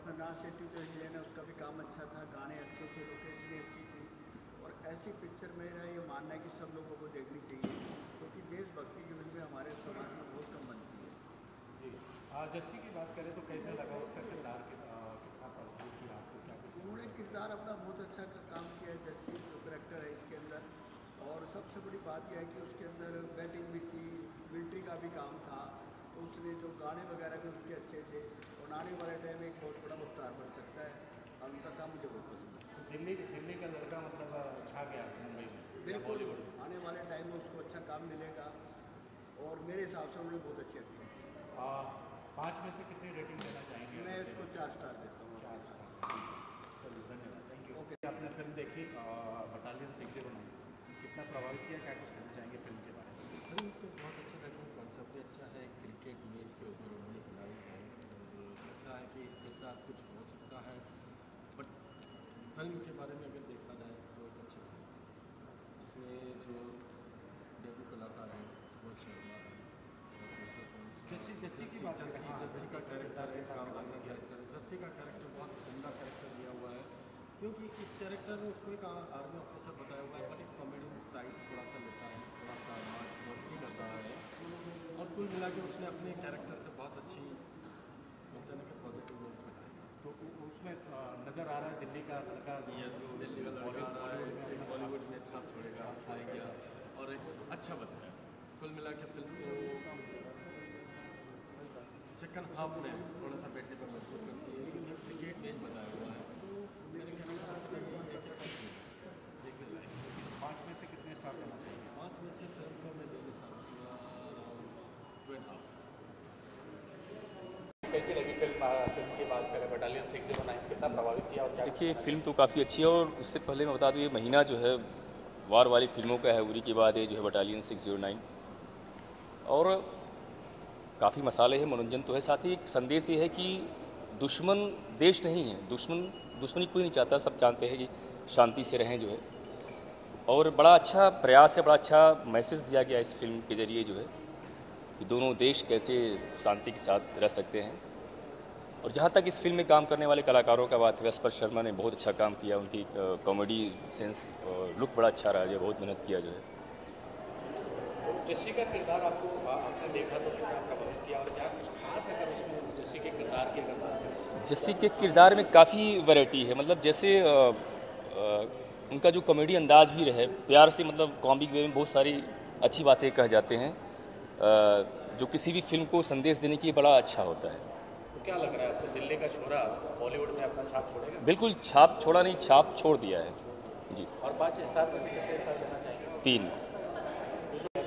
और फरनाज शेट्टी जो हीरोइन है उसका भी काम अच्छा था गाने अच्छे थे लोकेशनें अच्छी थी। और ऐसी पिक्चर मेरा ये मानना है कि सब लोगों को देखनी चाहिए क्योंकि तो देशभक्ति की फ़िल्में हमारे समाज में बहुत कम बनती है। जी। जस्सी की बात करें तो कैसा लगा उसका किरदार कितना प्रभावित किया आपको क्या उन्होंने किरदार अपना बहुत अच्छा क- काम किया है जस्सी जो करेक्टर है इसके अंदर। और सबसे बड़ी बात यह है कि उसके अंदर बैटिंग भी थी मिलिट्री का भी काम था। उसने जो गाने वगैरह भी उसके अच्छे थे और आने वाले टाइम में एक बहुत बड़ा वो स्टार बन सकता है। और उनका काम मुझे बहुत पसंद है। दिल्ली दिल्ली का लड़का मतलब छा गया मुंबई में बिल्कुल। बॉलीवुड आने वाले टाइम में उसको अच्छा काम मिलेगा और मेरे हिसाब से उन्होंने बहुत अच्छी एक्टिंग पाँच में से कितनी रेटिंग देना चाहेंगे? मैं इसको चार स्टार देता हूँ। चार स्टार चलिए धन्यवाद। Thank you okay. आपने फ़िल्म देखी बटालियन सिक्स कितना प्रभावित किया क्या कुछ कहना चाहेंगे फ़िल्म के बारे में? फ़िल्म तो बहुत अच्छा लगा कॉन्सेप्ट भी अच्छा है क्रिकेट मैच के ऊपर उन्होंने बनाई है और लगता है कुछ हो सकता है बट फ़िल्म के बारे में अगर देखा जाए तो एक अच्छी इसमें जो डेब्यू कलाकार हैं सुबोध शर्मा है? जस्सी- जस्सी की बात जस्सी हाँ, जस्सी का कैरेक्टर है का काम काम का कैरेक्टर है। जस्सी का कैरेक्टर बहुत गंदा कैरेक्टर लिया हुआ है क्योंकि इस कैरेक्टर में उसको एक आर्मी ऑफिसर बताया हुआ है बट एक कॉमेडी साइड थोड़ा सा लेता है थोड़ा सा मस्ती करता है। और कुल मिला के उसने अपने कैरेक्टर से बहुत अच्छी बोलते हैं ना कि उ- उसमें नज़र आ रहा है दिल्ली का लड़का यस दिल्ली का लड़का आ रहा बॉलीवुड में है बॉलीवुड में छाप छोड़ेगा। आएगा और एक अच्छा बताया कुल मिला के फ़िल्म को सेकंड हाफ़ में थोड़ा सा बैठने पर मजबूर करती है लेकिन क्रिकेट मैच बताया हुआ है तो मेरे ख्याल में सबसे यही है कि अच्छी फ़िल्म देखने लायक पाँच में से कितने स्टार देना चाहिए पाँच में से फ़िल्म को मैं देने सकता टू एंड हाफ़ कैसी लगी फ़िल्म फ़िल्म की बात करें? बटालियन सिक्स ज़ीरो नाइन कितना प्रभावित किया और क्या देखिए फ़िल्म तो काफ़ी अच्छी है और उससे पहले मैं बता दूँ, ये महीना जो है, वार वाली फ़िल्मों का है, उरी के बाद ये जो है बटालियन सिक्स ज़ीरो नाइन और काफ़ी मसाले हैं, मनोरंजन तो है, साथ ही एक संदेश ये है कि दुश्मन देश नहीं है, दुश्मन, दुश्मनी कोई नहीं चाहता, सब जानते हैं कि शांति से रहें जो है। और बड़ा अच्छा प्रयास है, बड़ा अच्छा मैसेज दिया गया इस फ़िल्म के ज़रिए जो है, कि दोनों देश कैसे शांति के साथ रह सकते हैं। और जहाँ तक इस फ़िल्म में काम करने वाले कलाकारों का बात है वस्पर शर्मा ने बहुत अच्छा काम किया उनकी कॉमेडी सेंस और लुक बड़ा अच्छा रहा जो बहुत मेहनत किया जो है। तो जस्सी का किरदार आपको आपने देखा तो कितना प्रभावित किया और क्या कुछ खास अगर उसमें जस्सी के किरदार की अगर बात करें? जस्सी के किरदार में काफ़ी वैरायटी है मतलब जैसे उनका जो कॉमेडी अंदाज भी रहे प्यार से मतलब कॉमिक वे में बहुत सारी अच्छी बातें कह जाते हैं जो किसी भी फ़िल्म को संदेश देने की बड़ा अच्छा होता है। क्या लग रहा है? आपको दिल्ली का छोरा बॉलीवुड में अपना छाप छोड़ेगा? बिल्कुल छाप छोड़ा नहीं छाप छोड़ दिया है। जी। और पाँच स्टार में से कितने स्टार देना चाहेंगे? तीन।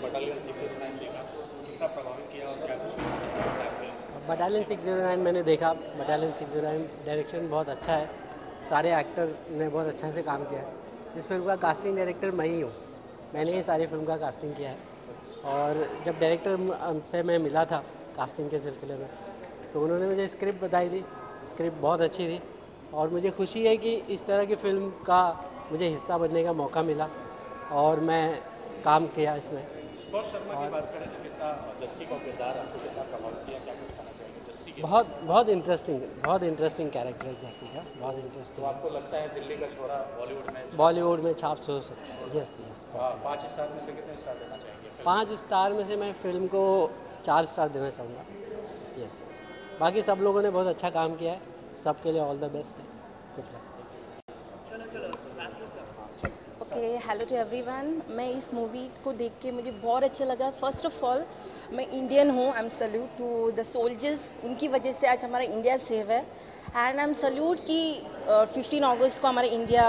बटालियन सिक्स ज़ीरो नाइन देखा। कितना प्रभावित किया और क्या कुछ कहना चाहेंगे क्या film battalion six zero nine मैंने देखा। Battalion six zero nine direction बहुत अच्छा है। सारे एक्टर ने बहुत अच्छे से काम किया है। इस फ़िल्म का कास्टिंग डायरेक्टर मैं ही हूँ। मैंने ही सारी फ़िल्म का कास्टिंग किया है। और जब डायरेक्टर से मैं मिला था कास्टिंग के सिलसिले में तो उन्होंने मुझे स्क्रिप्ट बताई थी। स्क्रिप्ट बहुत अच्छी थी। और मुझे खुशी है कि इस तरह की फ़िल्म का मुझे हिस्सा बनने का मौका मिला और मैं काम किया इसमें। तो जस्सी जस्सी बहुत बहुत इंटरेस्टिंग बहुत इंटरेस्टिंग कैरेक्टर है जैसी का। बहुत तो इंटरेस्टिंग आपको लगता है दिल्ली का छोरा बॉलीवुड में बॉलीवुड में छाप छोड़ सकता है। यस यस पाँच स्टार में से कितने स्टार देना चाहेंगे? पाँच स्टार में से मैं फ़िल्म को चार स्टार देना चाहूँगा। यस बाकी सब लोगों ने बहुत अच्छा काम किया है। सबके लिए ऑल द बेस्ट है। Good luck okay hello to everyone मैं इस मूवी को देख के मुझे बहुत अच्छा लगा। फ़र्स्ट ऑफ़ ऑल मैं इंडियन हूँ। I am salute to the soldiers उनकी वजह से आज हमारा इंडिया सेव है। एंड आई एम सल्यूट कि फिफ्टीन अगस्त को हमारा इंडिया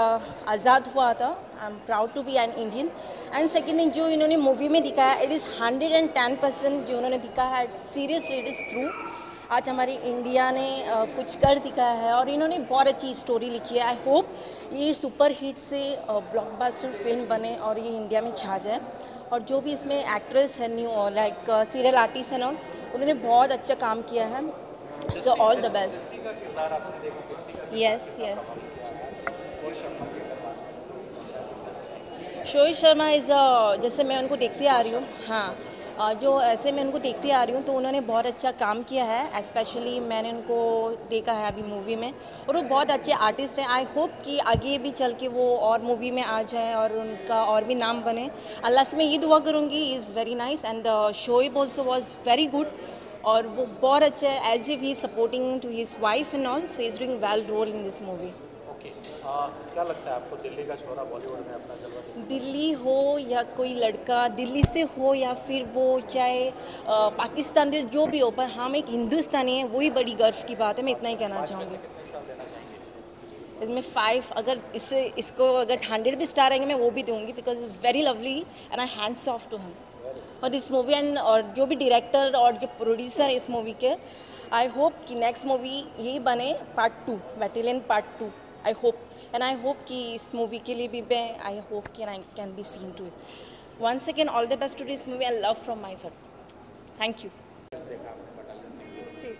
आज़ाद हुआ था। I am proud to be an Indian and second जो इन्होंने मूवी में दिखाया it is hundred and ten percent जो उन्होंने दिखाया है सीरियसली इट इज़ ट्रू आज हमारी इंडिया ने कुछ कर दिखाया है और इन्होंने बहुत अच्छी स्टोरी लिखी है। आई होप ये सुपर हिट से ब्लॉकबस्टर फ़िल्म बने और ये इंडिया में छा जाए। और जो भी इसमें एक्ट्रेस है न्यू लाइक सीरियल आर्टिस्ट है और उन्होंने बहुत अच्छा काम किया है। So all the best yes yes Shohit Sharma is जैसे मैं उनको देखती आ रही हूँ। हाँ। जो ऐसे मैं उनको देखती आ रही हूँ तो उन्होंने बहुत अच्छा काम किया है स्पेशली मैंने उनको देखा है अभी मूवी में। और वो बहुत अच्छे आर्टिस्ट हैं। आई होप कि आगे भी चल के वो और मूवी में आ जाए और उनका और भी नाम बने। अल्लाह से मैं ये दुआ करूँगी is very nice and the Shoaib also was very good और वो बहुत अच्छा है as if he supporting to his wife and all so is doing well role in this movie क्या लगता है आपको दिल्ली का छोरा बॉलीवुड में अपना जलवा दिल्ली हो या कोई लड़का दिल्ली से हो या फिर वो चाहे पाकिस्तान से जो भी हो पर हम एक हिंदुस्तानी हैं वही बड़ी गर्व की बात है मैं इतना ही कहना चाहूँगी। इसमें? फाइव अगर इससे इसको अगर हंड्रेड भी स्टार आएँगे मैं वो भी दूँगी because very lovely and I hands off to हम और इस मूवी एंड और जो भी डायरेक्टर और जो प्रोड्यूसर है इस मूवी के आई होप कि नेक्स्ट मूवी यही बने part two battalion part two I hope and I hope कि इस मूवी के लिए भी मैं आई होप कि I can be seen to it one second all the best to this movie I love from my side thank you जी।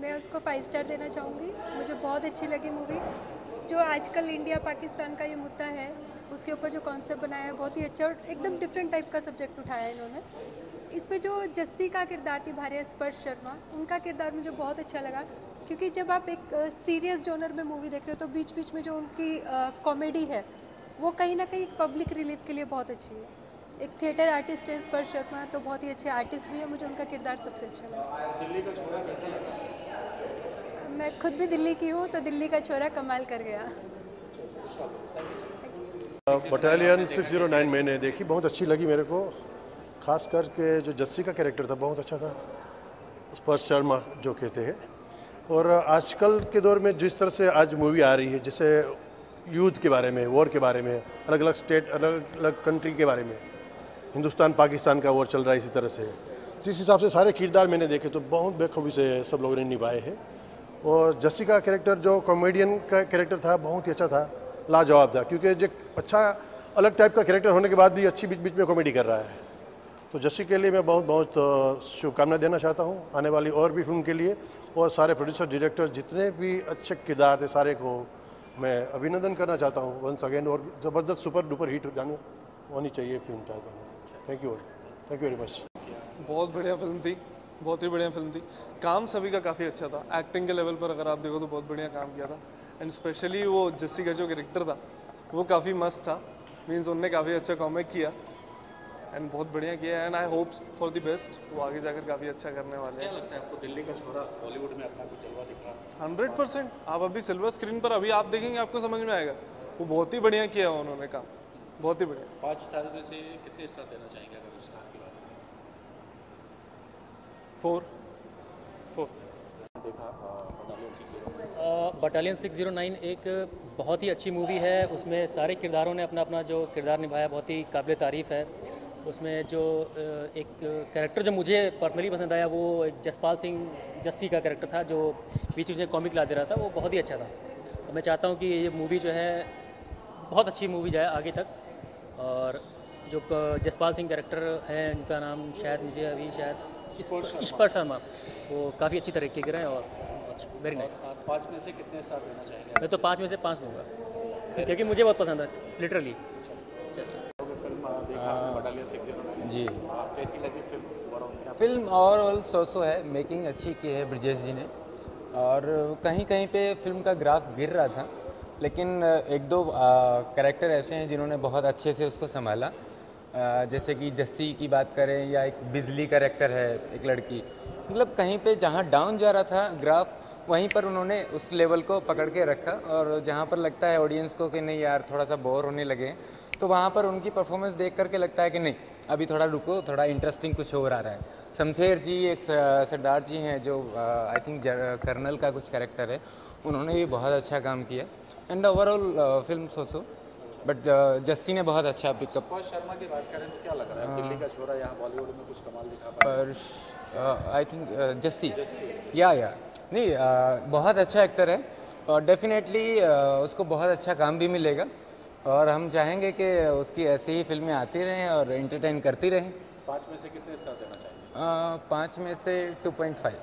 मैं उसको five star देना चाहूँगी। मुझे बहुत अच्छी लगी मूवी जो आजकल इंडिया पाकिस्तान का ये मुद्दा है, उसके ऊपर जो कॉन्सेप्ट बनाया है, बहुत ही अच्छा और एकदम डिफरेंट टाइप का सब्जेक्ट उठाया है इन्होंने। इसमें जो जस्सी का किरदार निभा रहे स्पर्श शर्मा, उनका किरदार मुझे बहुत अच्छा लगा। क्योंकि जब आप एक सीरियस जॉनर में मूवी देख रहे हो तो बीच बीच में जो उनकी कॉमेडी है, वो कहीं ना कहीं पब्लिक रिलीफ के लिए बहुत अच्छी है। एक थिएटर आर्टिस्ट है स्पर्श शर्मा तो बहुत ही अच्छे आर्टिस्ट भी है, मुझे उनका किरदार सबसे अच्छा लगा। दिल्ली का छोरा कैसा लगा मैं खुद भी दिल्ली की हूँ तो दिल्ली का छोरा कमाल कर गया। बटालियन 609 मैंने देखी, बहुत अच्छी लगी मेरे को। खास करके जो जस्सी का कैरेक्टर था, बहुत अच्छा था। स्पर्श शर्मा जो कहते हैं। और आजकल के दौर में जिस तरह से आज मूवी आ रही है, जैसे यूथ के बारे में वॉर के बारे में अलग अलग स्टेट अलग अलग कंट्री के बारे में, हिंदुस्तान, पाकिस्तान का वॉर चल रहा है इसी तरह से। जिस हिसाब से सारे किरदार मैंने देखे तो बहुत बेखूबी से सब लोगों ने निभाए हैं। और जस्सी का कैरेक्टर जो कॉमेडियन का कैरेक्टर था, बहुत ही अच्छा था, लाजवाब था, क्योंकि जो अच्छा अलग टाइप का कैरेक्टर होने के बाद भी अच्छी बीच बीच में कॉमेडी कर रहा है। तो जस्सी के लिए मैं बहुत बहुत शुभकामनाएँ देना चाहता हूँ, आने वाली और भी फ़िल्म के लिए, और सारे प्रोड्यूसर डायरेक्टर जितने भी अच्छे किरदार थे सारे को मैं अभिनंदन करना चाहता हूँ। वंस अगेन और ज़बरदस्त सुपर डुपर हिट जाने होनी चाहिए फ़िल्म चाहता हूँ thank you thank you very much बहुत बढ़िया फ़िल्म थी, बहुत ही बढ़िया फ़िल्म थी। काम सभी का काफ़ी अच्छा था। एक्टिंग के लेवल पर अगर आप देखो तो बहुत बढ़िया काम किया था। एंड स्पेशली वो जस्सी का जो करेक्टर था, वो काफ़ी मस्त था। मीन्स उनने काफ़ी अच्छा कॉमिक किया। एंड बहुत बढ़िया किया and I hope for the best वो आगे जाकर काफ़ी अच्छा करने वाले हैं। क्या लगता है आपको दिल्ली का छोरा बॉलीवुड में अपना कुछ जलवा दिख? रहा है हंड्रेड परसेंट। आप अभी सिल्वर स्क्रीन पर अभी आप देखेंगे आपको समझ में आएगा। वो बहुत ही बढ़िया किया उन्होंने काम। बहुत ही बढ़िया। पाँच स्टार में से कितने स्टार देना चाहेंगे अगर उस स्टार की बात four four battalion six zero nine एक बहुत ही अच्छी मूवी है। उसमें सारे किरदारों ने अपना अपना जो किरदार निभाया बहुत ही काबिल तारीफ़ है। उसमें जो एक कैरेक्टर जो मुझे पर्सनली पसंद आया वो जसपाल सिंह जस्सी का कैरेक्टर था जो बीच बीच में कॉमिक ला दे रहा था वो बहुत ही अच्छा था। और मैं चाहता हूँ कि ये मूवी जो है बहुत अच्छी मूवी जाए आगे तक। और जो जसपाल सिंह कैरेक्टर हैं उनका नाम शायद मुझे अभी शायद ईश्वर शर्मा। वो काफ़ी अच्छी तरीके के रहे हैं और वेरी नाइस पाँच में से कितने स्टार देना चाहेंगे? मैं तो पाँच में से पाँच दूँगा क्योंकि मुझे बहुत पसंद है लिटरली जी। कैसी लगी फ़िल्म? और फ़िल्म ओवरऑल सो सो है मेकिंग अच्छी की है ब्रिजेश जी ने। और कहीं कहीं पे फ़िल्म का ग्राफ गिर रहा था लेकिन एक दो कैरेक्टर ऐसे हैं जिन्होंने बहुत अच्छे से उसको संभाला। जैसे कि जस्सी की बात करें या एक बिजली कैरेक्टर है एक लड़की। मतलब कहीं पे जहाँ डाउन जा रहा था ग्राफ वहीं पर उन्होंने उस लेवल को पकड़ के रखा और जहाँ पर लगता है ऑडियंस को कि नहीं यार थोड़ा सा बोर होने लगे तो वहाँ पर उनकी परफॉर्मेंस देख करके लगता है कि नहीं अभी थोड़ा रुको थोड़ा इंटरेस्टिंग कुछ आ रहा है। शमशेर जी एक सरदार जी हैं जो आई थिंक कर्नल का कुछ कैरेक्टर है उन्होंने भी बहुत अच्छा काम किया। एंड ओवरऑल फ़िल्म सोचो बट जस्सी ने बहुत अच्छा पिकअप शर्मा की बात करें तो क्या लग रहा है? दिल्ली का छोरा यहाँ बॉलीवुड में कुछ कमाल दिखा पर आई थिंक जस्सी। या या। नहीं आ, बहुत अच्छा एक्टर है और डेफिनेटली उसको बहुत अच्छा काम भी मिलेगा और हम चाहेंगे कि उसकी ऐसी ही फ़िल्में आती रहें और इंटरटेन करती रहें। पाँच में से कितने स्टार देना चाहिए पाँच में से टू पॉइंट फाइव